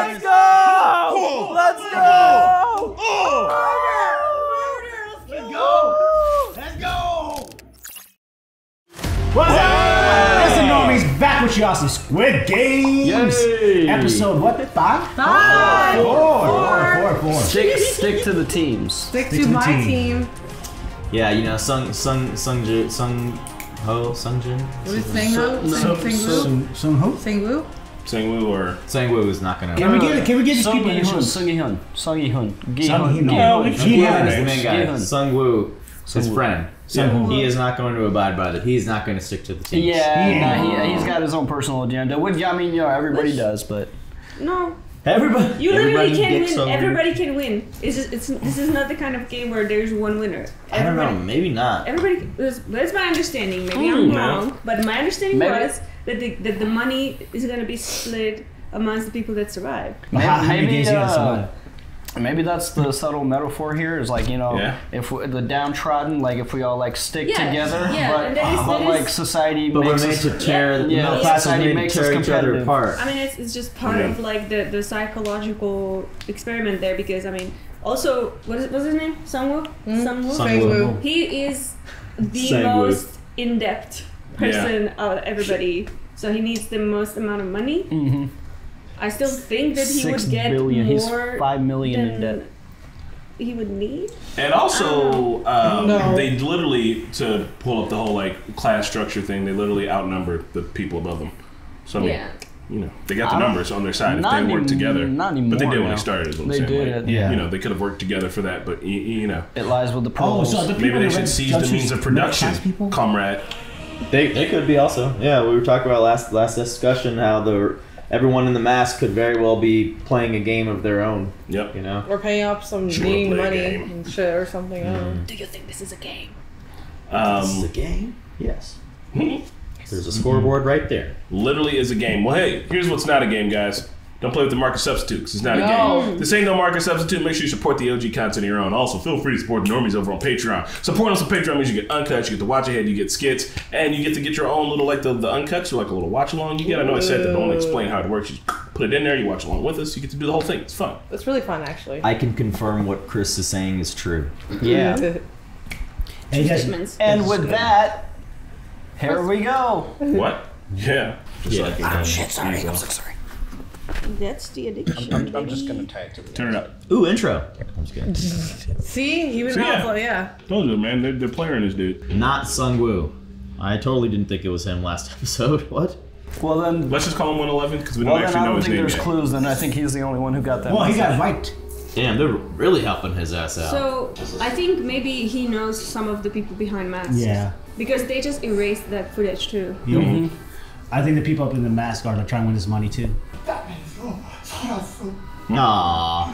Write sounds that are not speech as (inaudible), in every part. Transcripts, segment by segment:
Let's go! Let's go! Let's go! Let's go! What's up? Listen, normies, back with you awesome Squid Games. Yay! Episode what? Five? Five. Four. Four. Four. Four. Stick, stick to the teams. Stick Stick to to my team. team. Yeah, you know, Sung Sung Sung Sung Ho Sung Jin. What is Singhu? So, Sing so, Singhu? so who? Singhu? Sangwoo or Sang Woo is not gonna. Can we get it? Can we get these Sung people Yi Hun, initials? Sung Yi Hun, Sung Yi Hun, Gi Sung Hun, Yi Hun. Gi Yeah, Hun. we- Gi Gi Hun Hun. is the main guy. Gi-hun. Sung Woo, his friend. Sung Woo. He is not going to abide by that. He's not going to stick to the team. Yeah, Yeah. nah, he, he's got his own personal agenda. Which I mean, you know, everybody does, but No, Everybody. you literally everybody can dicks win. over- Everybody can win. It's just it's this is not the kind of game where there's one winner. I don't know. Maybe not. everybody. That's, that's my understanding. Maybe Hmm, I'm no. wrong, but my understanding Maybe- was that the that the money is gonna be split amongst the people that survive. But how, how Maybe, days you gotta uh, survive? maybe that's the subtle metaphor here. Is like you know, Yeah. if we, the downtrodden, like if we all like stick Yeah, together, yeah, but, and that is- but that like is- society But we're makes made us. to tear. Yeah, middle yeah, society made makes to us each other competitive. apart. I mean, it's, it's just part Yeah. of like the the psychological experiment there because I mean, also what is what's his name? Sungwoo. Sungwoo. Singhu. He is the Sangwoo. most in depth person out of everybody, so he needs the most amount of money. Mhm. I still think that he Six would get billion. He's more five million than in debt. he would need. And also, um, No. they literally to pull up the whole like class structure thing. They literally outnumber the people above them. So I mean, Yeah. you know, they got the numbers on their side if they worked any- together. not But they anymore did when now. they started. Is what I'm They saying. did Like, it. Yeah. You know, they could have worked together for that, but you, you know, It lies with the Oh, so the people maybe they should seize the means of production, comrade. They, they could be also. Yeah, we were talking about last last discussion how the everyone in the mask could very well be playing a game of their own. Yep. You know. Or paying off some Sure, needing money and shit or something. I don't know. Do you think this is a game? Um, It's a game. Yes. (laughs) There's a scoreboard right there. literally is a game. Well, hey, here's what's not a game, guys. Don't play with the market substitute because it's not a game. This ain't no market substitute. Make sure you support the OG content of your own. Also, feel free to support the normies over on Patreon. Support us on Patreon means you get uncut, you get to watch ahead, you get skits, and you get to get your own little like the, the uncuts, or like a little watch along. You get. I know I said that, but I want to explain how it works. You put it in there, you watch along with us, you get to do the whole thing. It's fun. It's really fun, actually. I can confirm what Chris is saying is true. yeah. (laughs) Hey, guys, And with that, here we go. What? Yeah. Just Yeah. like Oh, um, sorry. I'm so sorry. That's the addiction. I'm, I'm just gonna tag to the Turn it up. Ooh, intro. I'm just kidding. (laughs) See? He was So, yeah. also, yeah. Told you, man. They're, they're playing this dude. Not Sung Woo. I totally didn't think it was him last (laughs) episode. What? Well then, Let's just call him 111 because we don't well then actually I don't think there's yet. clues. Then I think he's the only one who got that. well, he message. got wiped. Damn, they're really helping his ass out. So I think maybe he knows some of the people behind masks. Yeah. Because they just erased that footage too. You know, Mm-hmm. I think the people up in the mask are like, trying to win this money too. Aww.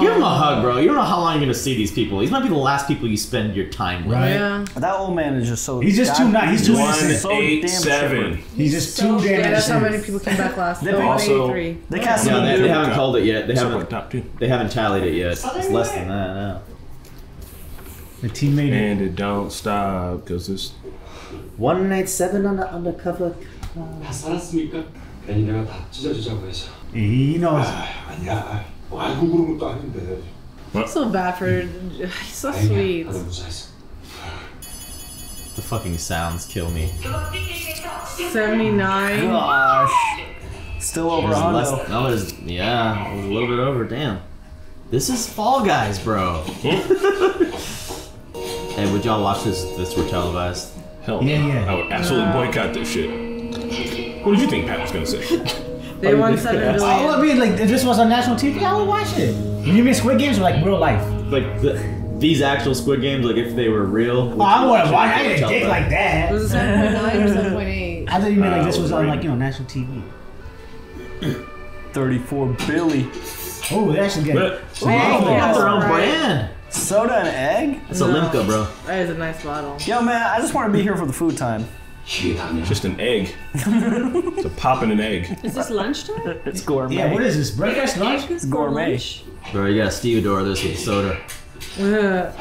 Give him a hug, bro. You don't know how long you're gonna see these people. These might be the last people you spend your time with. Right. Yeah. That old man is just so. He's just too nice. He's too One innocent. so damn 187. chipper. He's just So- too damn Yeah, that's how many innocent. people came back last. They've Oh, also- 83. They cast Yeah, him they, in they the- haven't called it yet. They Somewhat haven't. top two. They haven't tallied it yet. It's less than that now. The teammate. And it don't stop because it's One eight seven on the undercover. 다 살았으니까 괜히 내가 다 찢어지자고 해서 He knows. 아니야 뭐 알고 그런 것도 아닌데 I feel bad for. He's so 다행이야 sweet. 다들 무사했어 The fucking sounds kill me. 79. Gosh. Still over a There's hundred. less- no, there's yeah, it was a little bit over. Damn. This is Fall Guys, bro. (laughs) hey, would y'all watch this? if This were televised. hell. Yeah, no. yeah. I would absolutely boycott this shit. What did you think Pat was gonna say? (laughs) They won 7 Oh, I billion. mean, like, if this was on national TV, I would watch it. You mean Squid Games or like real life? Like the, these actual Squid Games, like if they were real. Oh, I wouldn't watch. I didn't dig like that. Was it 7.9 or 7.8? I thought you meant like this Uh, was on like you know national TV. 34 Billy. Oh, they actually get. But Oh, they got their own right. brand. Soda and egg? It's a Limca, bro. That is a nice bottle. Yo, man, I just want to be here for the food time. Just an egg. it's a pop and an egg. Is this lunchtime? It's gourmet. Yeah, what is this? Breakfast lunch? It's gourmet. Lunch. Bro, you got Stevedore this with soda. Yeah.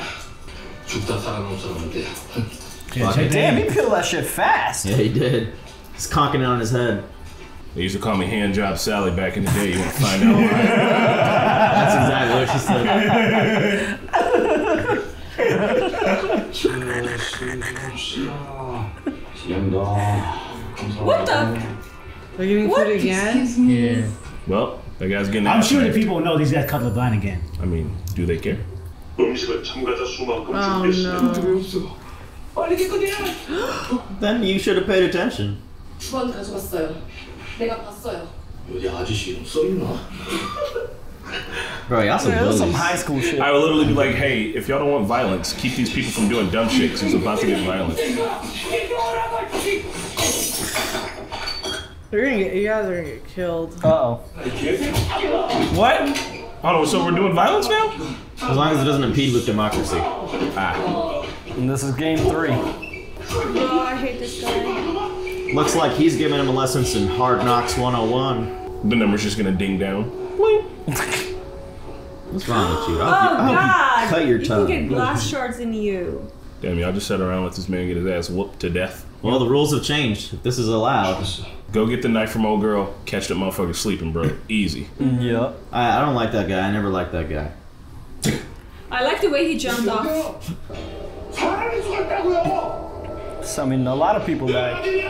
Damn, he peeled that shit fast. Yeah, he did. He's conking it on his head. They used to call me hand job Sally back in the day. You want to find out why? (laughs) That's exactly what she said. (laughs) What the? They're giving food again? Yeah. Well, that guy's getting. I'm sure the outside. people know these guys cut the line again. I mean, do they care? 음식을 참가자 수만큼 Oh 준비했으면 no. (gasps) Then you should have paid attention. 주방 가져갔어요. 내가 봤어요. 어디 아저씨 이름 써있나? (laughs) Bro, y'all some Yeah, some high school shit. I would literally be like, hey, if y'all don't want violence, keep these people from doing dumb shit 'cause it's about to get violent. They're gonna get, you guys are gonna get killed. Uh oh. What? Hold on, so we're doing violence now? As long as it doesn't impede with democracy. Ah. And this is game three. Oh, I hate this guy. Looks like he's giving him a lesson in Hard Knocks 101. The number's just gonna ding down. What's wrong with you? Oh I hope you, I hope God! cut your you tongue. can get glass shards in you. Damn, y'all just sat around and let this man get his ass whooped to death. Well, the rules have changed. This is allowed, Go get the knife from old girl, catch that motherfucker sleeping, bro. Easy. Mm-hmm. Yep. I, I don't like that guy. I never liked that guy. I like the way he jumped off. So, I mean, a lot of people died.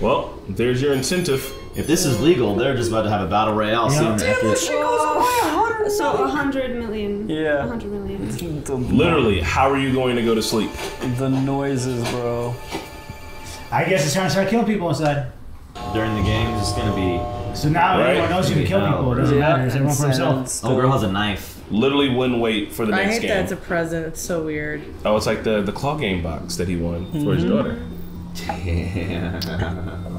Well, there's your incentive. If this is legal, they're just about to have a battle royale Yeah. soon. After. Oh, so a hundred million. Yeah. A hundred million. (laughs) The, Literally, how are you going to go to sleep? the noises, bro. I guess it's trying to start killing people inside. During the games, it's gonna be. So now Right. everyone knows you can kill Yeah. people. It doesn't matter. It's everyone for himself. Oh, girl has a knife. Literally wouldn't wait for the I next game. I hate that it's a present. It's so weird. oh, it's like the, the claw game box that he won for his mm-hmm. daughter. (laughs)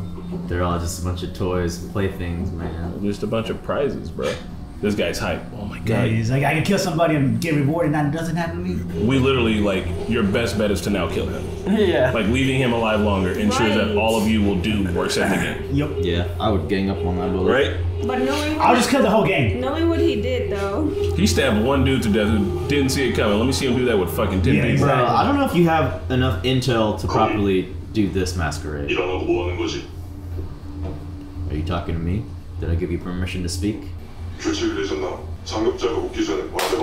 They're all just a bunch of toys, playthings, man. Just a bunch of prizes, bro. This guy's hype. Oh my Yeah, god. he's like, I can kill somebody and get rewarded, and that doesn't happen to me. We literally like your best bet is to now kill him. Yeah. Like leaving him alive longer ensures that all of you will do worse at the game. Yep. Yeah, I would gang up on that bullet. Right? But knowing I'll just kill the whole game. knowing what he did though. He stabbed one dude to death who didn't see it coming. Let me see him do that with fucking ten Yeah, people. Bro. I don't know if you have enough intel to properly do this masquerade. Are you talking to me? Did I give you permission to speak?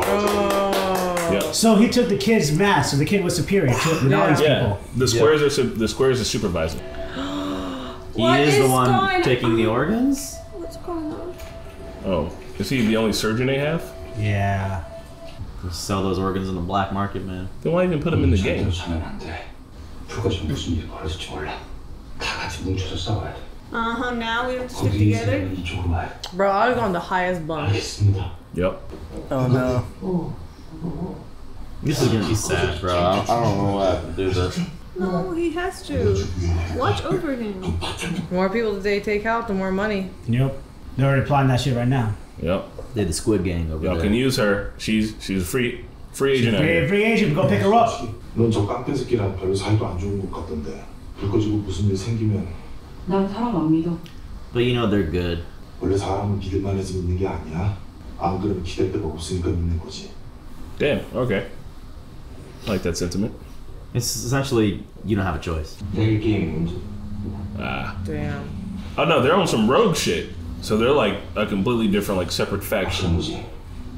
Oh. Yeah. So he took the kid's mask, so the kid was superior to than yeah. The squares yeah. are su- the squares are supervisor. (gasps) he is, is, the one taking on? the organs. What's going on? Oh, is he the only surgeon they have? Yeah. Sell those organs in the black market, man. Then why even put them in the game? 사면 안 돼. 두 가지 무슨 일이 벌어질지 몰라. 다 같이 뭉쳐서 싸워야 돼. Uh huh. Now we have to stick 거기 together. 있으면 이쪽으로 와요. Bro, I was on the highest bunk. 알겠습니다. Yep. Oh no. This is gonna be sad, bro. I don't, I don't know what to do this. No, he has to. Watch over him. The more people that they take out, the more money. Yep. They're already plotting that shit right now. Yep. They're the Squid Gang over Y'all there. can use her. She's she's a free free agent out Free, here. free agent, go pick her up. 넌저 깡패 새끼랑 별로 사이도 안 좋은 것 같던데. 불 꺼지고 무슨 일 생기면 난 사람 안 믿어. But you know they're good. 원래 사람은 믿을만 해서 믿는 게 아니야. 안 그러면 기댈 데가 없으니까 믿는 거지. Damn. Okay. I like that sentiment. It's essentially you don't have a choice. 내일 게임 문제. Ah. Damn. Oh no, they're on some rogue shit. So they're like a completely different, like separate faction. 거지.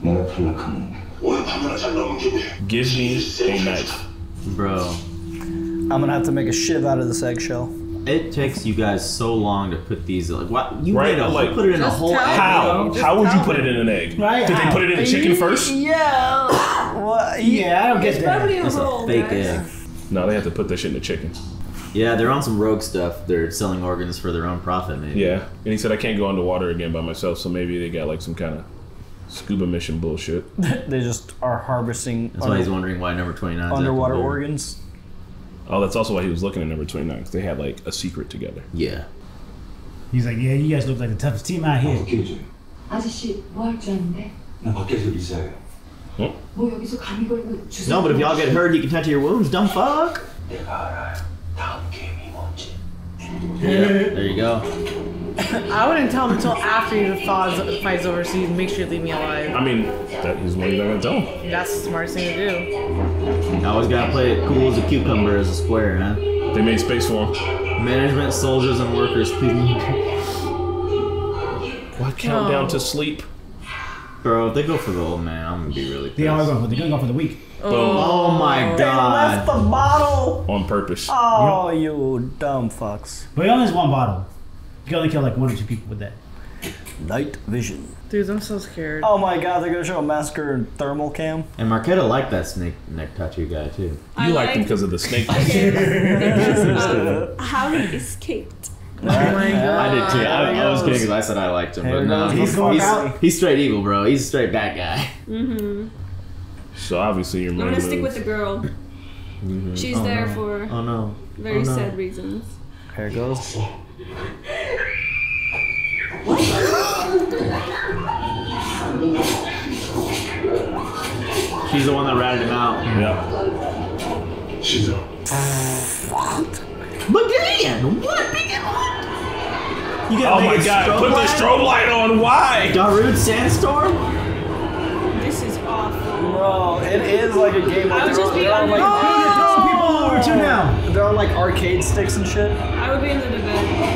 내가 탈락하면 오늘 밤이나 잘 넘기니. Give me a knife. Bro, I'm gonna have to make a shiv out of this eggshell. it takes you guys so long to put these like what you Right, made a, like- you put it in a whole egg. How? Just How would you put it in an egg? Right, Did they put it in the chicken first? Yeah. What? Yeah, I don't get It's that. probably a It's a hole, fake guys. egg. No, they have to put this shit in the chicken. Yeah, they're on some rogue stuff. They're selling organs for their own profit, maybe. Yeah. And he said I can't go underwater again by myself, so maybe they got like some kind of scuba mission bullshit. (laughs) They just are harvesting That's why he's wondering why number 29 underwater organs. Oh, that's also why he was looking at number 29, because they had like a secret together. Yeah. He's like, yeah, you guys look like the toughest team out here. 어떻게 해줘? 아저씨 뭐 할 줄 아는데? 나 밖에서 있어요. 뭐 여기서 감이 걸고 주사. No, but if y'all get hurt, you can tend to your wounds. Dumb fuck. 내가 알아요. 다음 게임이 뭔지. Yeah. There you go. (coughs) I wouldn't tell him until after the thaws, fights over, so you make sure you leave me alive. I mean, that is what you're gonna tell him. That's the smartest thing to do. You always gotta play it cool as a cucumber as a square, huh? They made space for him. Management, soldiers, and workers, please. countdown No. to sleep. Bro, if they go for the old man, I'm gonna be really pissed. They are going for they're gonna go for the week. Oh. oh my god. They left the bottle. On purpose. Oh, you dumb fucks. But he only has one bottle. You can only kill like one or two people with that. Night vision. Dude, I'm so scared. Oh my god, they're gonna show a massacre in thermal cam. And Marquetta liked that snake neck tattoo guy too. You I liked him because of the snake. (laughs) because of how he escaped. Oh my (laughs) god. I did too. I, There I was goes. kidding because I said I liked him, but no, he's, the he's, he's straight evil, bro. He's a straight bad guy. Mm-hmm. so obviously your I'm gonna stick with the girl. mm-hmm. She's Oh, there no. for Oh no. very Oh, no. sad reasons. Here it goes. (laughs) She's the one that ratted him out. Yeah. 시작. McGann, what? Begin what? You Oh my god, put the strobe light on. Why? Darude Sandstorm? This is awful. Bro, it is like a game. I Like would they're, just be they're on like Oh, people over to now. they're on like arcade sticks and shit. I would be under the bed.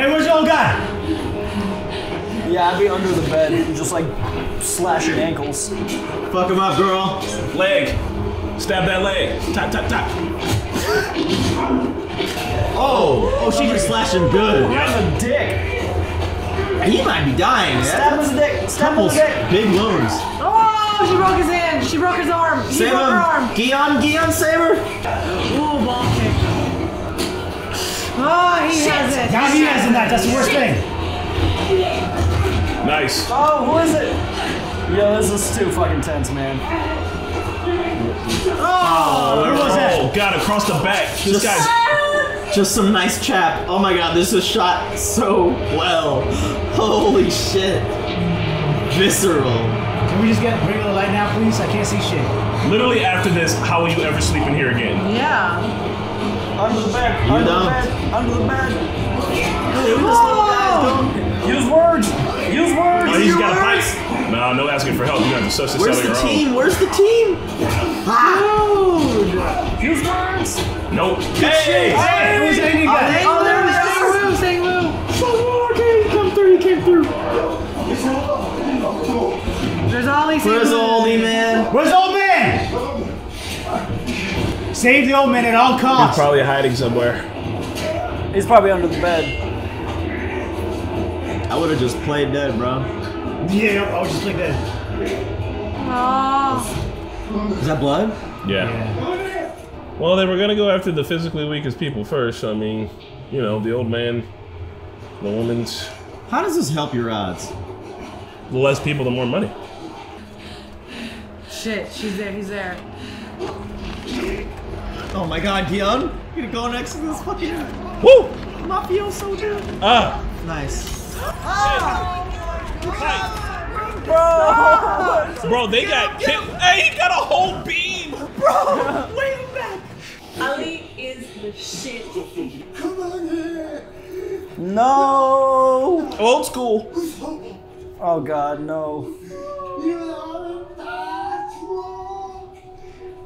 Hey, where's the old guy? Yeah, I'd be under the bed, and just like slashing ankles. Fuck him up, girl. Leg. Stab that leg. Tap, tap, tap. Oh, oh, she's just slashing good. Right in the dick. He might be dying. Stab him in the dick. Stab him in the dick. big wounds. Oh, she broke his hand. She broke his arm. He Save broke her him. arm. Gi-hun, Gi-hun, save her. Ooh, ball kick. Oh, he has it. Now he has a knife. That's the worst thing. Nice. Oh, who is it? Yo, this is too fucking tense, man. Oh, oh who was that? oh god, across the back. This Just- guy's. Just some nice chap. Oh my god, this is shot so well. Holy shit. Visceral. Can we just get bring the light now, please? I can't see shit. Literally after this, how will you ever sleep in here again? Yeah. Under the bed. You under don't. the bed. Under the bed. Oh, Use words. Use words. Oh, he's got a pipe. No, no asking for help. You have to suss this Where's out on the your team? Where's the team? Dude. Use words. Nope. Hey! Hey, who's the Indian guy? oh, oh there we go. Say woo. Okay, he came through, he came through. There's Ali. Where's the woo. oldie man? Where's the old man? Save the old man at all costs. He's costs. probably hiding somewhere. He's probably under the bed. I would have just played dead, bro. Yeah, I was just like that. Oh. Is that blood? Yeah. Yeah. Well, they were gonna go after the physically weakest people first. I mean, you know, the old man, the woman's. How does this help your odds? The less people, the more money. Shit, she's there. He's there. Oh my god, Dion! You're gonna go next to this fucking Woo! mafioso dude. Ah! Nice. Ah! Bro, Bro, they got kicked. Hey, he got a whole beam! Bro! Way back! Ali is the shit. Come on here! No. Old school. Oh God, no.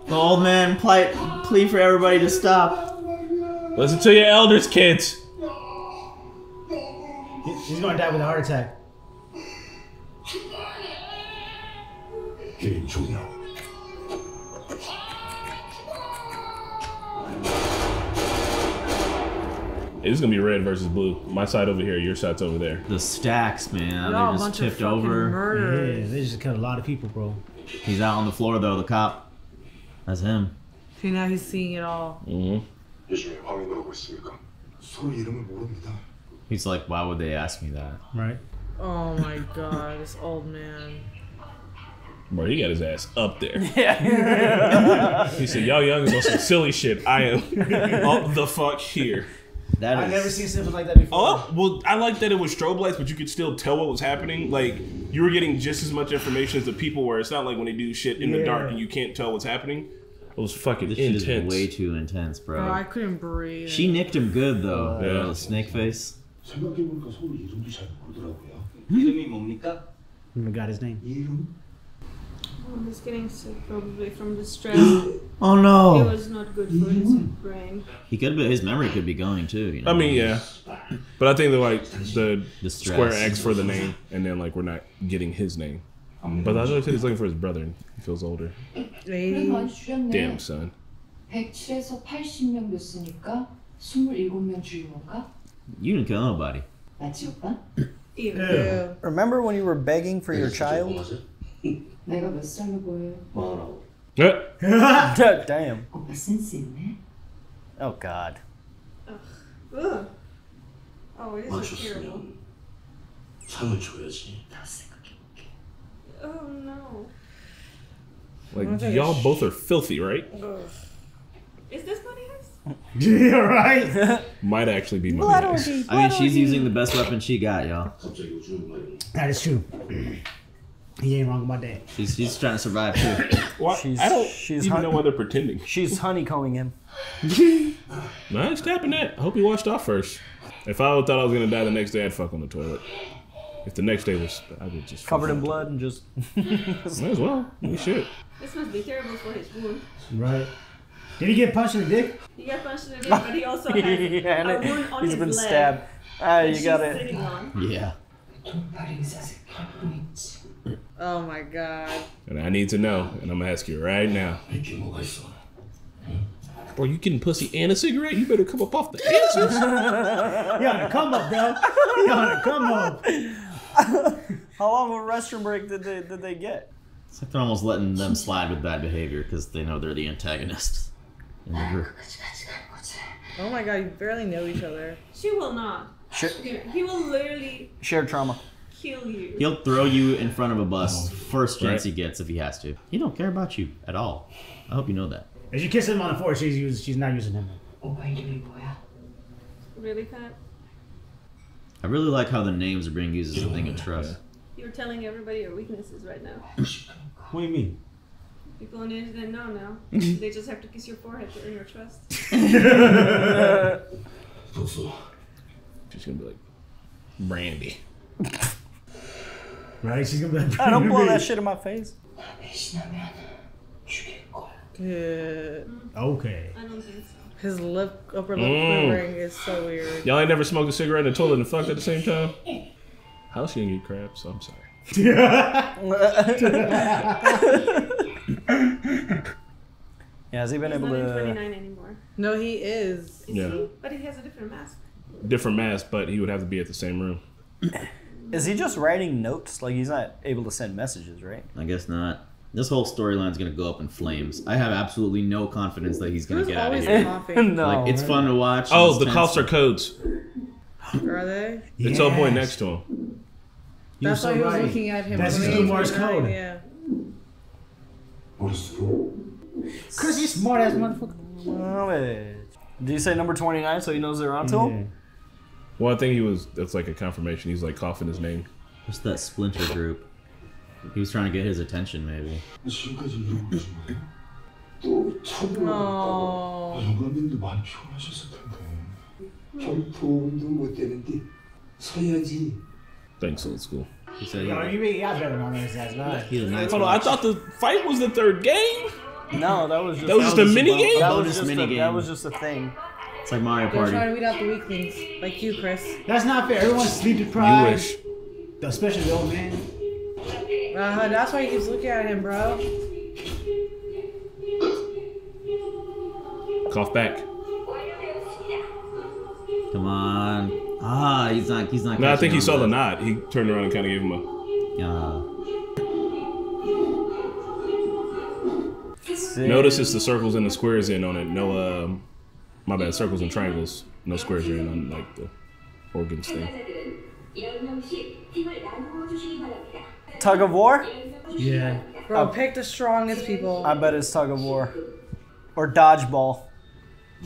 The old man plight, plea for everybody to stop. Listen to your elders, kids. He's going to die with a heart attack. It's gonna be red versus blue. My side over here, your side's over there. The stacks, man. They're they just tipped over. Yeah, they just killed a lot of people, bro. He's out on the floor though, the cop. That's him. See, now he's seeing it all. Mm-hmm. 요즘에 황이 놀고 있습니까? 서로 이름을 모릅니다. He's like, why would they ask me that? Right? Oh my god, this old man. Bro, he got his ass up there. (laughs) Yeah. (laughs) He said, "Y'all young is on some silly shit. I am (laughs) up the fuck here." That I've is- never seen something like that before. Oh, well, I like that it was strobe lights, but you could still tell what was happening. Like you were getting just as much information as the people were. It's not like when they do shit in the Yeah. dark and you can't tell what's happening. It was fucking this intense. Shit is way too intense, bro. Oh, I couldn't breathe. She nicked him good though. Oh, yeah. Little snake face. I got his name. Oh, I'm just getting sick probably from the (gasps) stress. oh no! It was not good for his brain. He could, be, his memory could be going too. You know? I mean, yeah, but I think the like the, the square X for the name, and then like we're not getting his name. But I know he said he's looking for his brother, and he feels older. 그래도 많이 줄였네. Damn son. 107에서 80명 됐으니까 27명 줄인 건가? You didn't kill nobody. 맞지 오빠? (clears throat) Ew. Yeah. Remember when you were begging for your child? (laughs) 내가 몇 살로 보여? 뭐라고? Yeah. (laughs) Damn. 오빠 센스 있네. Oh God. Ugh. Oh, it is so terrible. 맞췄으면 상을 줘야지. 더 생각해볼게. Oh no. Like y'all both are filthy, right? Ugh. Is this money house? yeah, right. (laughs) Might actually be money Blood I mean, she's using the best weapon she got, y'all. That is true. (clears throat) He ain't wrong about that. She's she's trying to survive too. (coughs) She's- I don't she's even hun- know why they're pretending. She's honeycombing him. (laughs) Nice tapping that. I hope you washed off first. If I thought I was gonna die the next day, I'd fuck on the toilet. If the next day was, I would just covered in blood and just. (laughs) Might as well. We should. This must be terrible for his wound. Right. Did he get punched in the dick? He got punched in the dick, but he also (laughs) had yeah, a wound on he's his been leg stabbed. Ah, you got it. Yeah. Oh my god. And I need to know, and I'm gonna ask you right now. Bro, you getting pussy and a cigarette? You better come up off the answers. (laughs) You gotta come up, bro. You're on come up. (laughs) How long of a restroom break did they did they get? It's like they're almost letting them slide with bad behavior because they know they're the antagonists in the group. Oh my god, you barely know each other. She will not. He will literally Shared trauma. kill you. He'll throw you in front of a bus first chance he gets if he has to. He don't care about you at all. I hope you know that. If you kiss him on the forehead, she's, she's not using him. Oh really, Pat? I really like how the names are being used as a thing of trust. You're telling everybody your weaknesses right now. what do you mean? People in India know now. (laughs) they just have to kiss your forehead to earn your trust. (laughs) (laughs) She's gonna be like, Brandy. Right? She's gonna be like, I don't blow that shit in my face. Mm. Okay. I don't think so. His lip, upper lip Mm. quivering is so weird. Y'all ain't never smoked a cigarette in the toilet and fucked at the same time? How's she gonna get crabs? I'm sorry. (laughs) Yeah, has he been He's able not in to? 29 anymore. No, he is. Is Yeah. he? But he has a different mask. Different mask, but he would have to be at the same room. Is he just writing notes? Like he's not able to send messages, right? I guess not. This whole storyline is going to go up in flames. I have absolutely no confidence that he's going to get out of always here. (laughs) coughing? no. Like, it's fun to watch. Oh, the tense. are codes. Are they? It's all boy next to him. You're That's why he was looking at him. That's his new code. Yeah. Cause you smart as motherfucker. Oh, Damn. Did you say number 29 so he knows they're onto him? Well, I think he was. That's like a confirmation. He's like coughing his name. What's that splinter group? He was trying to get his attention, maybe. No. Thanks, old school. He said, yeah. You mean y'all better not miss that. Hold on. I thought the fight was the third game. No, that was just that was just a mini game. That, was just mini a, game. That was just a thing. It's like Mario Party. They're trying to weed out the weaklings, like you, Chris. That's not fair. Everyone's sleep deprived. You wish. Especially the old man. Uh, huh. that's why he keeps looking at him, bro. Cough back. Come on. Ah, he's not. He's not. No, I think he saw to the that. nod. He turned around and kind of gave him a. Uh, Notice it's the circles and the squares in on it. No, um, my bad. Circles and triangles. No squares are in on like the organs thing. Tug of war? Yeah. Bro, uh, pick the strongest people. I bet it's tug of war, or dodgeball,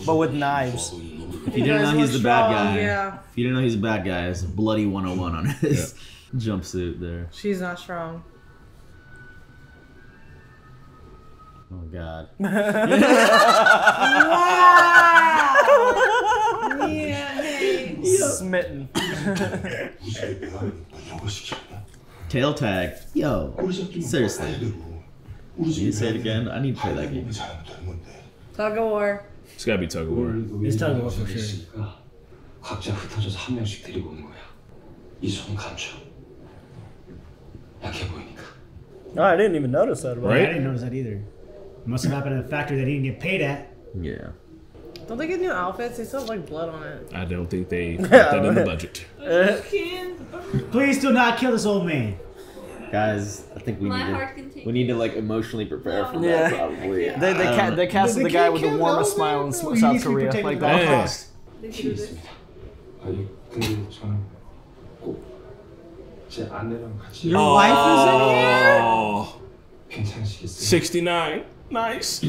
but with knives. if you didn't know he's the bad guy, Yeah, if you didn't know he's a bad guy, it's a bloody 101 on his (laughs) jumpsuit there. she's not strong. Oh God. (laughs) (laughs) Yeah, hey. Smitten. Tail tag. Yo. 꼬시기만 Seriously. 빨대로. 우리 Can you 집에 say it again? I need to play that game. 잘하면 되는 건데. Tug of war. It's gotta be tug of war. It's tug of war for sure. 있으니까 각자 흩어져서 한 명씩 데리고 오는 거야. 이 손 감춰. 약해 보이니까. Oh, I didn't even notice that. About Yeah, I Right? didn't notice that either. Must have happened at a factory that he didn't get paid at. Yeah. Don't they get new outfits? They still have like blood on it. I don't think they (laughs) put that in the budget. Please do not kill this old man. Guys, I think we My need to, we need to like emotionally prepare for that probably. (laughs) They they, um, ca- they the guy with the warmest smile in South Korea like that. Jesus. Are you Your wife is in here. 69. Nice.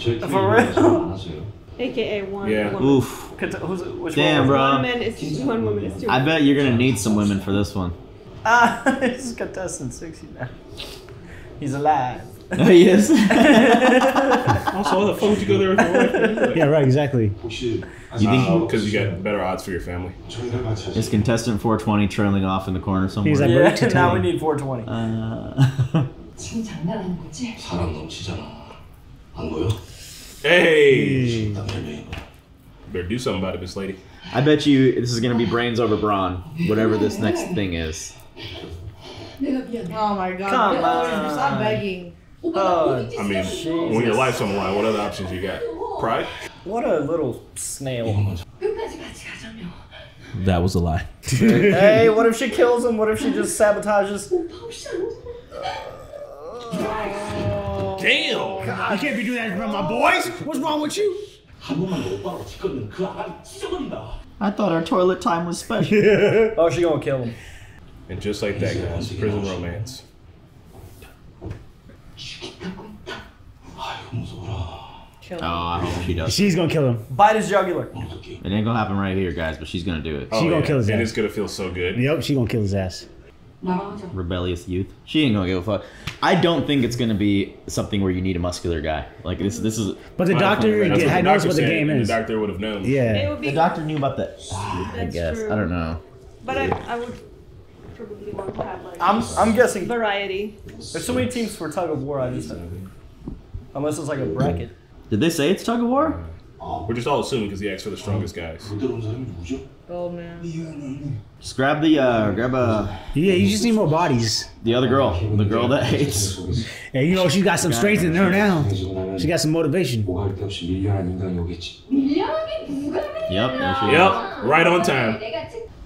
Chick For real? (laughs) AKA one. Yeah. Woman. Oof. Which Damn, one? bro. One man is just one woman is two. I bet you're gonna need some women for this one. Ah, (laughs) uh, this contestant sixty now. He's alive. He is. (laughs) also, how the fuck would you go there with your wife? Yeah, right. Exactly. You think uh, because you got better odds for your family? Is contestant 420 trailing off in the corner somewhere? He's like, yeah, yeah now we need 420. Uh... Hey. Better do something about it, Miss Lady. I bet you this is gonna be brains over brawn, whatever this next thing is. Oh my god. Come on. on. Stop begging. Oh, I mean, when your life's on the line, what other options you got? Pride? what a little snail. That was a lie. (laughs) hey, what if she kills him? What if she just sabotages? Damn! God. You can't be doing that in front of my boys. What's wrong with you? I thought our toilet time was special. (laughs) Oh, she gonna kill him. And just like that, guys, prison romance. Oh, I hope she does. She's gonna kill him. Bite his jugular. It ain't gonna happen right here, guys, but she's gonna do it. Oh, she gonna yeah. kill his ass. And it's gonna feel so good. Yep, she gonna kill his ass rebellious youth. She ain't gonna give a fuck. I don't think it's gonna be something where you need a muscular guy. Like this, this is. But the doctor did, the doctor what the game is. The doctor would have known. Yeah, the doctor knew about that. (sighs) (sighs) I guess true. I don't know. But I, I would probably want to have like. I'm I'm guessing variety. There's so many teams for tug of war. I just unless it's like a bracket. Did they say it's tug of war? We're just all assuming because he asked for the strongest guys. Old man. Just grab the uh, grab a. Yeah, you just need more bodies. The other girl, the girl that hates. Yeah, you know she got some strength in her now. She got some motivation. Yep. Yep. Right on time.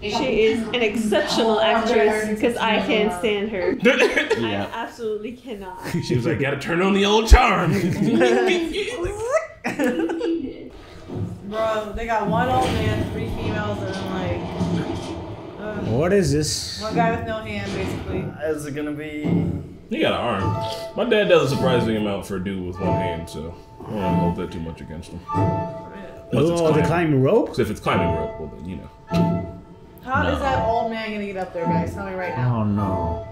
She is an exceptional actress because I can't stand her. (laughs) yeah. I absolutely cannot. She was like, gotta turn on the old charm. (laughs) (laughs) Bro, they got one old man, three females, and then like uh, What is this? one guy with no hand, basically. Is it gonna be? he got an arm. My dad does a surprising amount for a dude with one hand, so I don't wanna hold that too much against him. Unless it's Oh, the climbing. climbing rope? 'Cause if it's climbing rope, well then you know. How is No. that old man gonna get up there, guys? Tell me right now. Oh no.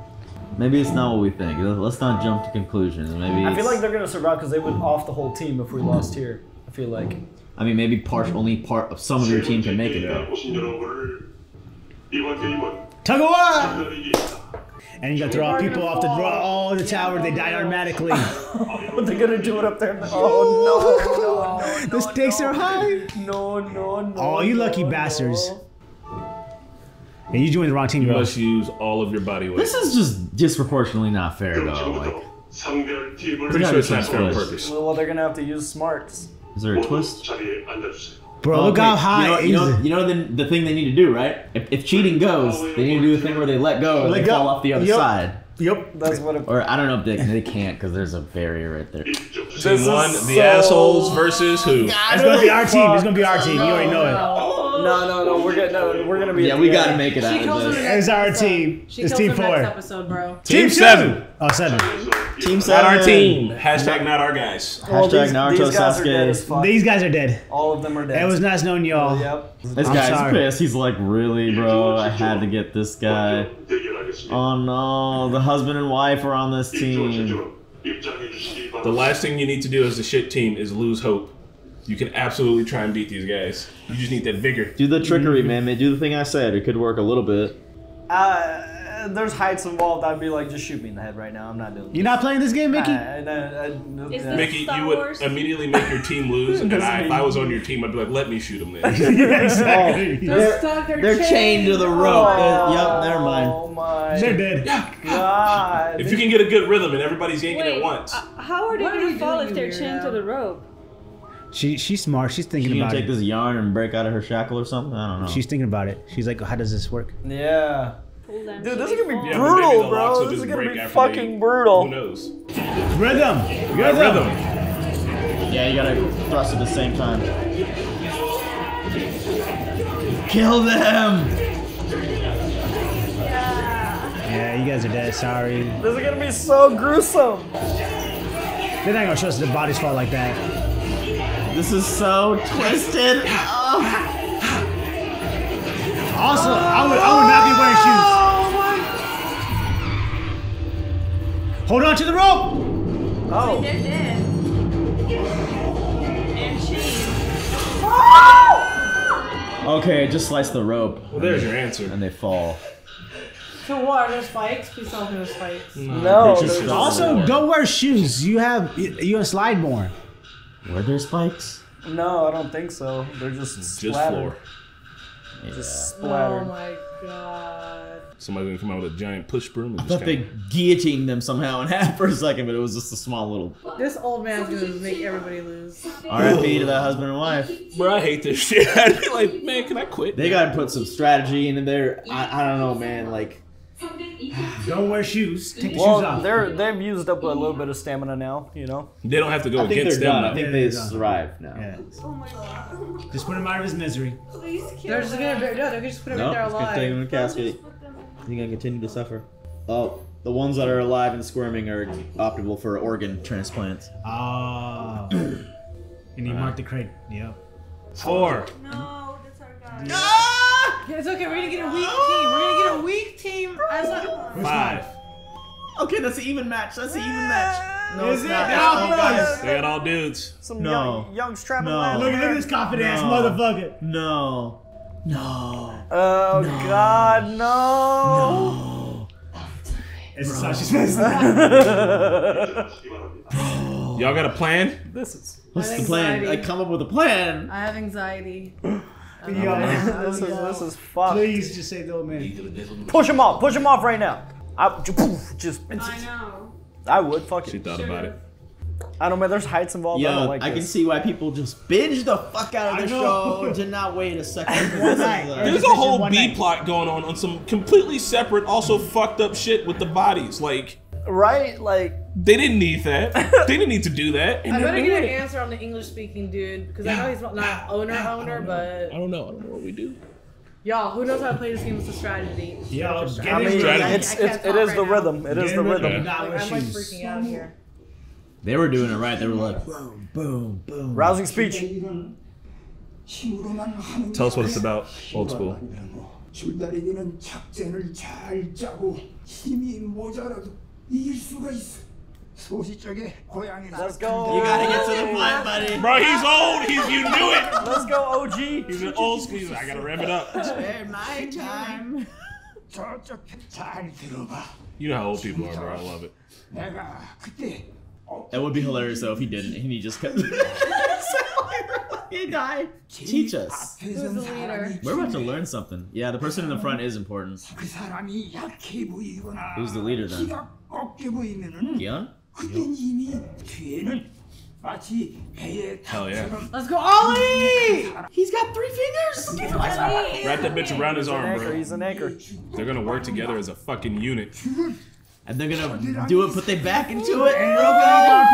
Maybe it's not what we think. Let's not jump to conclusions. Maybe. I feel it's- like they're gonna survive because they went off the whole team if we lost here. I feel like. I mean, maybe part mm-hmm. only part of some of your team can make it though. Tagawa! And you got to throw people off the draw. Oh, the tower, they die automatically. (laughs) They're gonna do it up there. Oh no! no, no the stakes no. are high. No, no, no. Oh, you no, lucky bastards. And you joined the wrong team, you bro. must use all of your body weight. This is just disproportionately not fair, though. Like, pretty sure it's not fair on purpose. Well, they're gonna have to use smarts. Is there a twist? Bro, well, look how high. You know, you know, you know the, the, thing they need to do, right? If, if cheating goes, they need to do a thing where they let go and they fall off the other yep. side. Yep, that's what. It, or I don't know if they, they can't because there's a barrier right there. This one, so the assholes versus who? It's gonna be our team. It's gonna be our team. You already know it. No, no, no. We're gonna, no, we're gonna be. Yeah, we got to make it out She calls of this. our team. She It's team four. episode, bro. Team seven. Oh, seven. Team Not our team. Hashtag not our guys. Well, Hashtag these, Naruto these guys Sasuke. Are dead as fuck. These guys are dead. All of them are dead. It was nice knowing y'all. Yep. This I'm guy's sorry. pissed. He's like, really, bro? I had to get this guy. Oh no, the husband and wife are on this team. The last thing you need to do as a shit team is lose hope. You can absolutely try and beat these guys. You just need that vigor. Do the trickery, man. man. Do the thing I said. It could work a little bit. Uh, there's heights involved, I'd be like, just shoot me in the head right now. I'm not doing. You're not playing this game, Mickey? I, I, I, I, Is yeah. this- Mickey, Star you would Wars. immediately make your team lose, and I, if I was on your team, I'd be like, "Let me shoot him then." (laughs) exactly. They're stuck. They're, They're chained to the rope. Uh, yep, never mind. Oh my They're dead. god. if you can get a good rhythm and everybody's yanking Wait, at once, uh, how are they gonna fall if they're you chained to the rope? She she's smart. She's She thinking gonna about take it. this yarn and break out of her shackle or something? I don't know. She's thinking about it. She's like, how does this work? Yeah. Dude, this is gonna be. Yeah, brutal, bro. This is gonna be fucking they- brutal. who knows? Rhythm. Yeah, Rhythm. rhythm. yeah, you gotta thrust at the same time. Kill them! Yeah, you guys are dead. Sorry. This is gonna be so gruesome. They're not gonna show us the bodies fall like that. This is so twisted. Oh. Also, I would I would not be wearing oh shoes. Hold on to the rope. Oh. They're dead. And chained. Oh! Okay, just slice the rope. Well, there's your answer. And they fall. So what? Are there spikes? Please tell me there's spikes. No. They just- Also, don't wear shoes. You have you, you gonna slide more. Were there spikes? No, I don't think so. They're just Just splattered. floor. Just Oh my god. Somebody's gonna come out with a giant push broom. And I just thought they kinda- guillotined them somehow in (laughs) half for a second, but it was just a small little This old man's gonna make everybody lose. RIP to that husband and wife. Bro, I hate this shit. (laughs) I'd be like, man, can I quit? They gotta put some strategy into there. I, I don't know, man. Like, (sighs) Don't wear shoes. Take the shoes Well, off. they're they've used up a little bit of stamina now. You know. They don't have to go I think against they're them. done. I now. think they they're survived now. Yeah. Oh my god. Just put him out of his misery. Please kill They're just gonna no, they're just put them No, in there it's gonna take them alive. in a casket. You're gonna continue to suffer. Oh, the ones that are alive and squirming are optimal for organ transplants. Ah. (clears throat) and you mark the crate. Yep. Four. No, that's our guy. Yeah, it's okay. We're gonna get a weak team. We're gonna get a weak team. As Five. Okay, that's an even match. That's an even match. No, Is it's it? not. No, Oh, no. guys. They got all dudes. Some No. young young strapping No. lads. Look, look at this confident ass No. motherfucker. No. No. Oh God, no. No. It's a sausage fest. Y'all got a plan? This is What's the plan? anxiety. Like, come up with a plan. I have anxiety. (laughs) Yo, oh, this is this is fucked. Please just say the old man. Push him off. Push him off right now. I, just I know. I would fuck She it. thought about it. I don't know, man. There's heights involved. I Yo, don't like I can this. see why people just binge the fuck out of I the know. show to not wait a second. (laughs) One night. There's a whole B night. plot going on on some completely separate, also fucked up shit with the bodies. Like right? Like they didn't need that. (laughs) they didn't need to do that. And I they're better doing get an it. answer on the English speaking dude because I know he's not owner owner, but I don't know. I don't know what we do. y'all, who knows how to play this game with the strategy? Yo, Strategy. get I in mean, rhythm. Strategy. it's, I can't it's it talk is right the now. rhythm. It is Get the in rhythm. rhythm. Not Like, wear I'm like shoes. freaking out here. They were doing it right. They were like, boom, boom, boom. Rousing speech. 힘으로만 하는 Tell us what it's about. Old school. 줄다리기는 작전을 잘 짜고 힘이 모자라도 이길 수가 있어. Let's go. You gotta get to the front, buddy. Bro, he's old. He's you knew it. Let's go, OG. He's an old school. I gotta wrap it up. It's my time. You know how old people are, bro. I love it. That would be hilarious though if he didn't and he just kept. (laughs) he died. Teach us. Who's the leader? We're about to learn something. Yeah, the person in the front is important. Who's the leader then? Gi-hun? 마치 Hell yeah. Let's go, Ali! He's got three fingers! Wrap that bitch around his arm, bro. He's an anchor. They're gonna work together as a fucking unit. And they're gonna do it, put their back into it, and on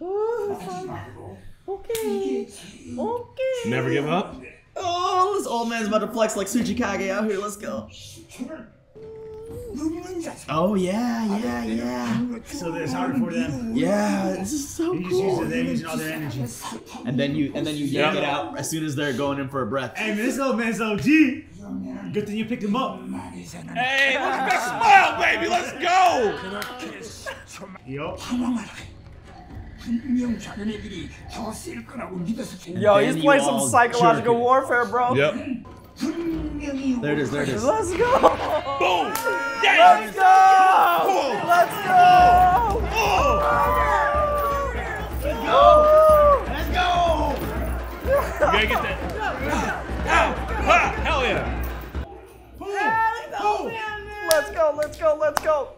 oh, Okay. Okay. Never give up? Oh, this old man's about to flex like Tsuchikage out here. Let's go. Oh yeah, yeah, yeah. So that it's harder for them. Yeah, this is so you just. Use it, they're using all their energy. And then you and then you yank it out as soon as they're going in for a breath. Hey, this old man's OG. Good thing you picked him up. Hey, look at that smile, baby. Let's go. Yo. Yo, he's playing some psychological warfare, bro. Yep. There it is, there it is. Let's go! Boom! Yes! Let's go! Boom. Let's go! Oh. Let's go! Let's go! You gotta get that. Ow! Ha! Hell yeah! Boom. Let's go, let's go, let's go!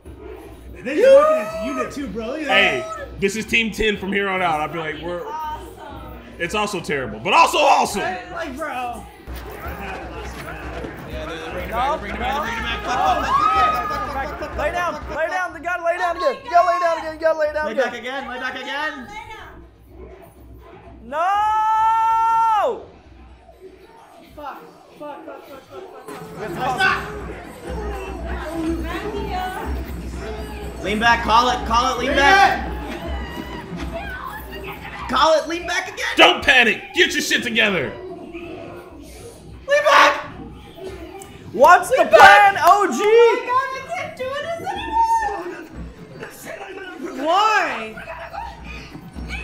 They're just looking at you, unit too, bro. Hey, this is Team 10 from here on out. I'd be like, we're. Awesome. It's also terrible, but also awesome! Like, bro. Lay down. Lay down. You gotta lay down again. You gotta lay down again. You gotta lay down again. Lay back again. Lay back again. No. Fuck. Fuck, fuck, fuck, fuck, fuck, fuck. Lean back. Call it. Call it. Lean back. Call it. Lean back again. Don't panic. Get your shit together. Lean back. What's the plan, OG? Why?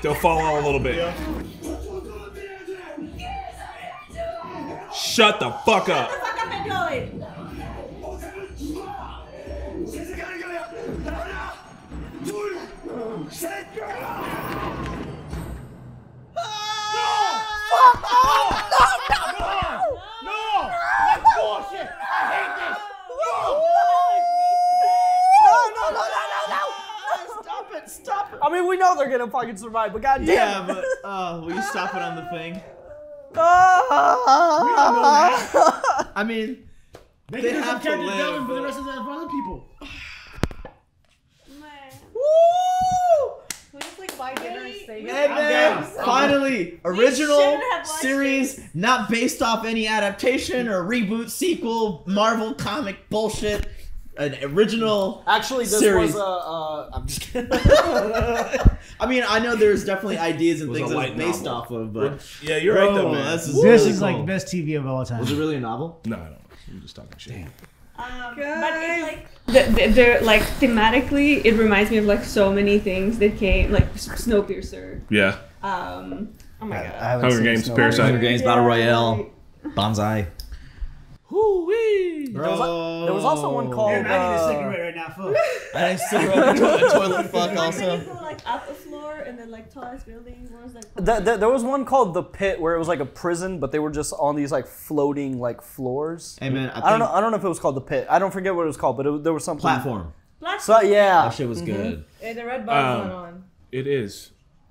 They'll fall out a little bit. Shut the fuck up. No! That's bullshit! I hate this! No, no, no, no, no, no. Stop it. Stop it. I mean, we know they're gonna fucking survive, but goddamn. Yeah, but uh, will you stop it on the thing? (laughs) Ah. I mean, They, They can do have some to character live, development for the rest of the for other people. We just like buy dinner and steak. Hey man, finally, original shouldn't have watched series, not based off any adaptation or reboot, sequel, Marvel comic bullshit. An original. Actually, this Series. was uh, uh, I'm just kidding. (laughs) I mean, I know there's definitely ideas and was things that it's based novel. off of, but Yeah, you're right though, Bro, man. that's This really is like cool. the best TV of all time. Was it really a novel? No, I don't. I'm just talking shit. Um, but it like the, the, they're like thematically, it reminds me of like so many things that came like S- Snowpiercer. Yeah. Um, oh my god. haven't Hunger Games, Snow Parasite. Hunger Games, Battle Royale, like- Bonsai. Woo-wee. There was, there was also one called. Hey, man, I need a uh, cigarette right now, fuck. I still wrote a toilet fuck also. when you go like up a floor and then like tallest building. What was that? called? Th- th- there was one called the pit where it was like a prison, but they were just on these like floating like floors. Hey man, I, I don't know. I don't know if it was called the pit. I don't forget what it was called, but it, there was some platform. platform. So yeah. That shit was good. Hey, the red button Um, went on. It is.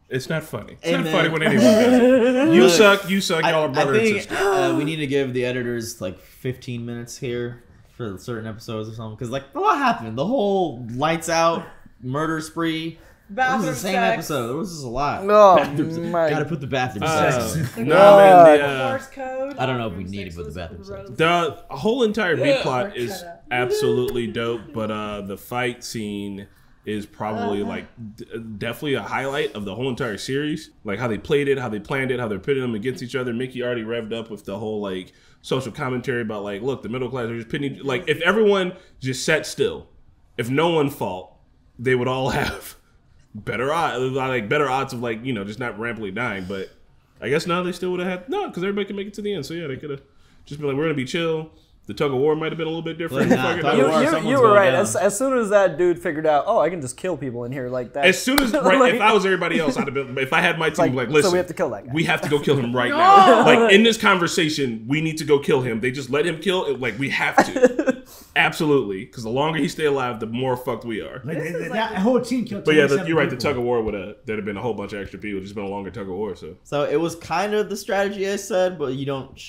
It's not funny. It's Hey, not man. funny when anyone does it. (laughs) You Look, suck. You suck. I, Y'all are I brother and think sister. uh, we need to give the editors like 15 minutes here for certain episodes or something. Because like, what happened? The whole lights out murder spree. It was Bathroom the same sex. episode. There was just a lot. No, bathroom my- Gotta put the bathroom Uh, sex. no, (laughs) God. man. The, uh, Morse code. I don't know if we need to sex put the bathroom sex. gross. the whole entire beat plot is absolutely dope, but uh, the fight scene is probably uh-huh. like d- uh, definitely a highlight of the whole entire series. Like how they played it, how they planned it, how they're pitting them against each other. Mickey already revved up with the whole like social commentary about like, look, the middle class are just pitting. Like if everyone just sat still, if no one fought, they would all (laughs) have better odds, like better odds of like you know just not rampantly dying. But I guess now they still would have had no, because everybody can make it to the end. So yeah, they could have just been like, we're gonna be chill. The tug of war might have been a little bit different. Well, nah, Fucking- tug of You, you, you were right. As, as soon as that dude figured out, oh, I can just kill people in here like that. As soon as (laughs) right, Like- if I was everybody else, I'd have been. If I had my team, like, like, so listen, we have to kill that guy. We have to go kill him right (laughs) now. Like in this conversation, we need to go kill him. They just let him kill. It like we have to, (laughs) absolutely, because the longer he stay alive, the more fucked we are. Like, that, that whole team killed. But yeah, the, you're right. The tug of war would have there'd have been a whole bunch of extra people. Just been a longer tug of war. So So it was kind of the strategy I said, but you don't.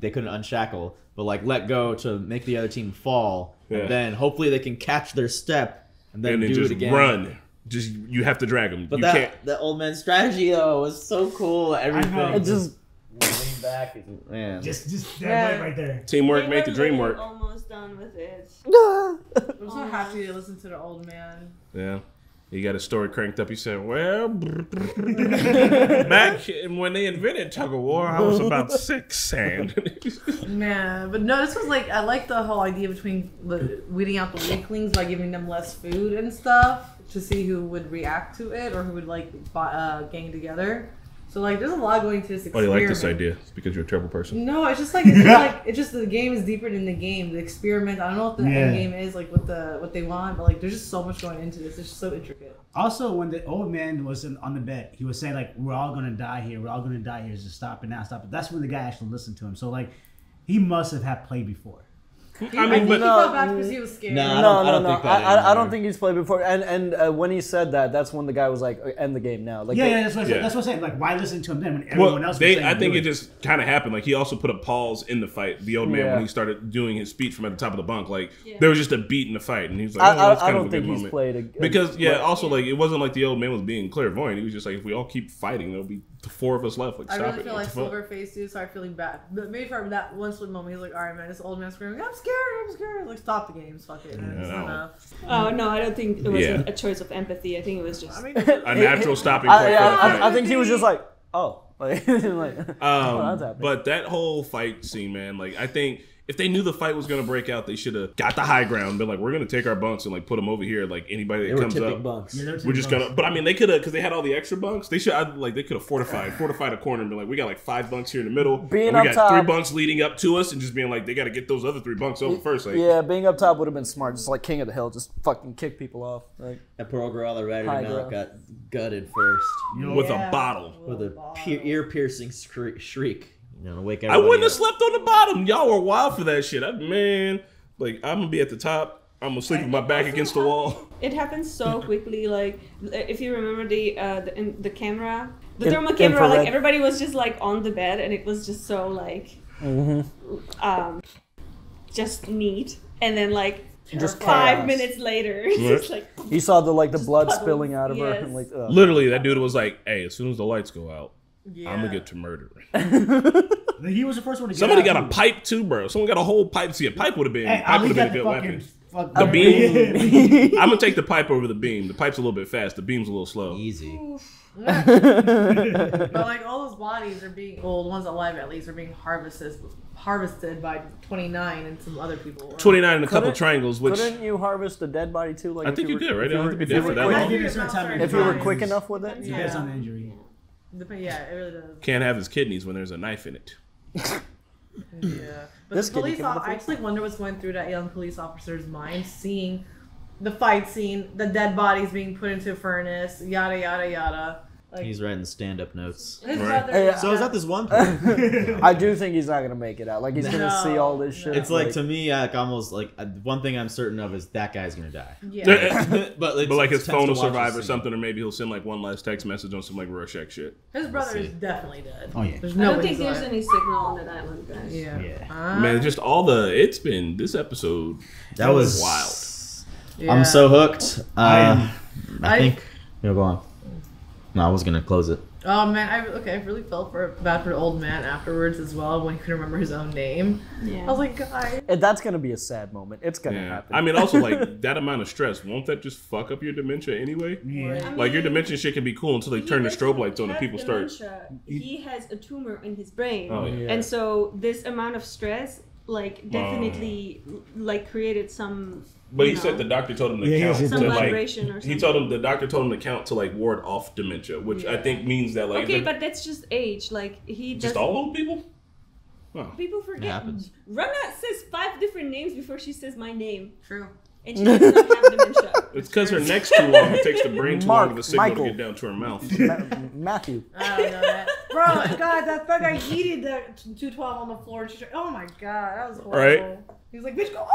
They couldn't unshackle, but like let go to make the other team fall, Yeah. and then hopefully they can catch their step and then and then do just it again. run. Just you have to drag them. But you that can't. that old man strategy though was so cool. Everything know. It just lean back, man. Just, just that Yeah. right, right there. Teamwork They make the were dream literally work. Almost done with it. (laughs) I'm so happy to listen to the old man. Yeah. He got his story cranked up. He said, "Well, (laughs) back when they invented tug of war, I was about six, and Man, (laughs) but no, this was like I like the whole idea between weeding out the weaklings by giving them less food and stuff to see who would react to it or who would like uh, gang together. So like, there's a lot going to this Why do you experiment. like this idea? It's because you're a terrible person. No, it's just like it's just (laughs) like it's just the game is deeper than the game. The experiment. I don't know what the Yeah. end game is, like what the what they want, but like there's just so much going into this. It's just so intricate. Also, when the old man was in, on the bed, he was saying like, "We're all gonna die here. We're all gonna die here. Just stop it now. Stop it." That's when the guy actually listened to him. So like, he must have had played before. I I mean, but he felt bad because he was scared. Nah, I no, don't- no, don't no. think that I, I, I don't think he's played before. And and uh, when he said that, that's when the guy was like, "End the game now." Like, Yeah, they- yeah, that's what, Yeah. that's what I'm saying. Like, why listen to him then when everyone well, else? was they, saying I think do it just kind of happened. Like he also put a pause in the fight. The old man Yeah. when he started doing his speech from at the top of the bunk, like Yeah. there was just a beat in the fight, and he was like, I- "Oh, I- that's I kind don't of a think good he's moment." played a- a- because yeah, also like it wasn't like the old man was being clairvoyant. He was just like, if we all keep fighting, there'll be the four of us left. Like I stop really it. feel like the fuck? Silverface dude started feeling bad. But maybe for that one split moment, he's like, "All right, man, this old man screaming, I'm scared, I'm scared." Like, stop the games, fuck it. man. It's Yeah, I don't- enough. Oh no, I don't think it was Yeah. a, a choice of empathy. I think it was just. I mean, (laughs) a natural stopping I, point. yeah, for the I. I think he was just like, "Oh, (laughs) like, (laughs) like Um, Oh, that's but that whole fight scene, man, like I think if they knew the fight was gonna break out, they should have got the high ground. Been like, we're gonna take our bunks and like put them over here. Like anybody that were comes tipping up, bunks. Yeah, we're just tipping gonna. But I mean, they could have because they had all the extra bunks. They should I'd, like they could have fortified, (sighs) fortified a corner and been like, we got like five bunks here in the middle. Being and we up got three bunks leading up to us, and just being like, they got to get those other three bunks over first. Like, yeah, being up top would have been smart. Just like King of the Hill, just fucking kick people off. Like, That poor girl that ratted High him ground. got gutted first with Yeah. a bottle. with a pe- ear-piercing shriek. You know, wake I wouldn't have slept on the bottom. Y'all were wild for that shit. I, man, like I'm gonna be at the top. I'm gonna sleep with my back against the wall. (laughs) It happened so (laughs) quickly. Like if you remember the uh, the, in, the camera, the In- thermal camera, infrared. like everybody was just like on the bed, and it was just so like, um, just neat. And then like Just five chaos. minutes later, (laughs) it's just like he saw the like the blood puddles, spilling out of her, and like, ugh. Literally, that dude was like, "Hey, as soon as the lights go out, yeah. I'm gonna get to murdering." (laughs) He was the first one to get Somebody out, got a pipe too, bro. Someone got a whole pipe. See, a pipe would have been Hey, pipe would have been a good weapon. Fuck, The beam. (laughs) (laughs) I'm gonna take the pipe over the beam. The pipe's a little bit fast. The beam's a little slow. Easy. But like all those bodies are being, well, the ones alive at least, are being harvested, harvested by 29 and some other people. 29 and a couple Couldn't- triangles, which Couldn't you harvest a dead body too? Like, I think you were- could, right? If You you were, have to be if dead you for were that quick, long. Maybe at a certain time. if you were quick enough with it. Yeah. Depends on the injury. Dep- Yeah, it really does. can't have his kidneys when there's a knife in it. Yeah. But This the police, came off- of I actually wonder what's going through that young police officer's mind, seeing the fight scene, the dead bodies being put into a furnace, yada yada yada. Like He's writing stand-up notes. his Right. brother. Hey, So is that this one? person? (laughs) I do think he's not gonna make it out. Like he's gonna see all this shit. It's like to me, like almost like uh, one thing I'm certain of is that guy's gonna die. Yeah. (laughs) but But like his phone will survive or something, or maybe he'll send like one last text message on some like Rorschach shit. His brother see. is definitely dead. Oh, yeah. There's no I don't way think there's alive. any signal on that island, guys. Yeah. Yeah. Uh, Man, just all the it's been this episode. That was wild. yeah. I'm so hooked. Uh, I am. I, I- think. No, go on. No, I was gonna close it. Oh man, I okay. I really felt for bad for the old man afterwards as well when he couldn't remember his own name. Yeah. I was like, guy. And that's gonna be a sad moment. It's gonna Yeah. happen. I mean, also like (laughs) that amount of stress, won't that just fuck up your dementia anyway? Yeah. I Like your dementia shit can be cool until they turn the strobe lights on and have people start. dementia. He has a tumor in his brain, Oh yeah. and so this amount of stress, like, definitely, like, created some. But he you said the doctor told him to Yeah, count has to some like. vibration or something. He told him the doctor told him to count to like ward off dementia, which I think means that like Okay, the- but that's just age. Like he just does. all old people. People forget. happens. Rana says five different names before she says my name, True. and she does not have dementia. (laughs) It's because her neck's too long. It takes the brain too Mark, long of a signal Michael. to get down to her mouth. (laughs) Ma- Matthew. I don't know that. Bro, God, that fuck guy yeeted the 212 on the floor. And she's like, oh my God, that was horrible. Right. He was like, bitch, go up.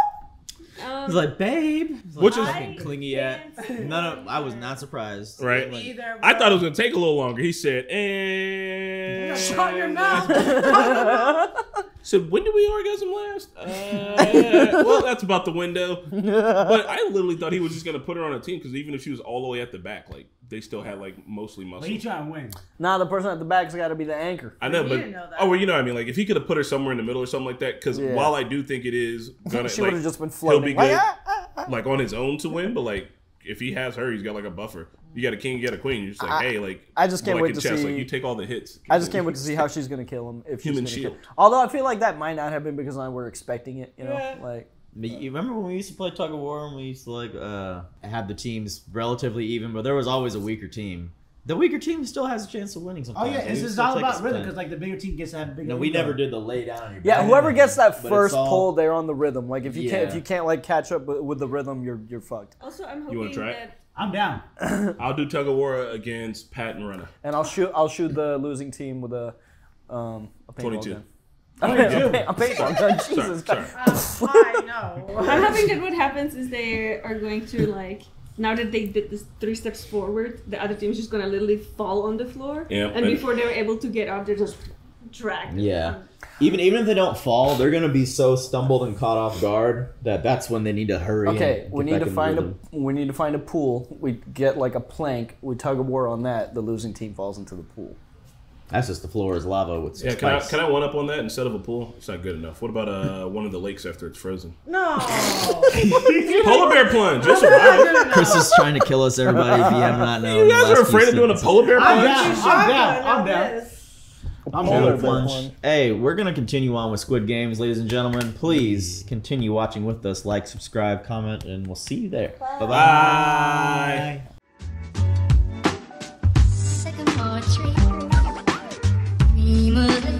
Um, He's like, babe. He's like, Which is- fucking clingy at. (laughs) None of. I was not surprised. Right. Like, Either. I thought it was gonna take a little longer. He said, and Shut your (laughs) mouth. (laughs) said, when did we orgasm last? Uh, (laughs) well, that's about the window. (laughs) But I literally thought he was just gonna put her on a team because even if she was all the way at the back, like they still had like mostly But he muscle. trying to win. Nah, the person at the back's got to be the anchor. I know, You but didn't know that. oh, well, you know what I mean. Like if he could have put her somewhere in the middle or something like that, because Yeah. while I do think it is gonna, (laughs) she like, would have just been floating. he'll floating. be Like, good, ah, ah, ah. like on his own to win. But like if he has her, he's got like a buffer. You got a king, you got a queen. You're just like, I- hey, like I just can't wait to chess, see- Like you take all the hits. I just (laughs) can't wait to see how she's gonna kill him. If she's Human gonna shield. Kill. Although I feel like that might not have been because I were expecting it. You know, like But you remember when we used to play tug of war and we used to like uh have the teams relatively even, but there was always a weaker team. The weaker team still has a chance of winning. Oh yeah, It it's just all takes about rhythm because like the bigger team gets to have a bigger. No, we never did the lay down. your Yeah, whoever gets that first all- pull, they're on the rhythm. Like if you can't if you can't like catch up with, with the rhythm, you're you're fucked. Also, I'm You wanna hoping try it? that I'm down. (coughs) I'll do tug of war against Pat and Runner. And I'll shoot I'll shoot the losing team with a um a paintball 22. gun. (laughs) A paintball- a paintball gun. Jesus. Christ. Uh, I know. (laughs) I'm hoping that what happens is they are going to like now that they did this three steps forward, the other team is just gonna literally fall on the floor. Yeah, And and- before they're able to get up, they're just dragged. Yeah. Even even if they don't fall, they're gonna be so stumbled and caught off guard that that's when they need to hurry. Okay, and we need to find a we need to find a pool. We get like a plank. We tug of war on that. The losing team falls into the pool. That's just the floor is lava with Yeah, can I, can I one up on that instead of a pool? It's not good enough. What about uh, one of the lakes after it's frozen? No. (laughs) (laughs) Polar bear plunge. You'll survive. Chris is trying to kill us, everybody. If you have not known, (laughs) you guys are afraid of doing a polar bear I'm plunge? down. I'm down. I'm down. I'm Plunge. Hey, we're gonna continue on with Squid Games, ladies and gentlemen. Please continue watching with us. Like, subscribe, comment, and we'll see you there. Bye bye. bye. bye.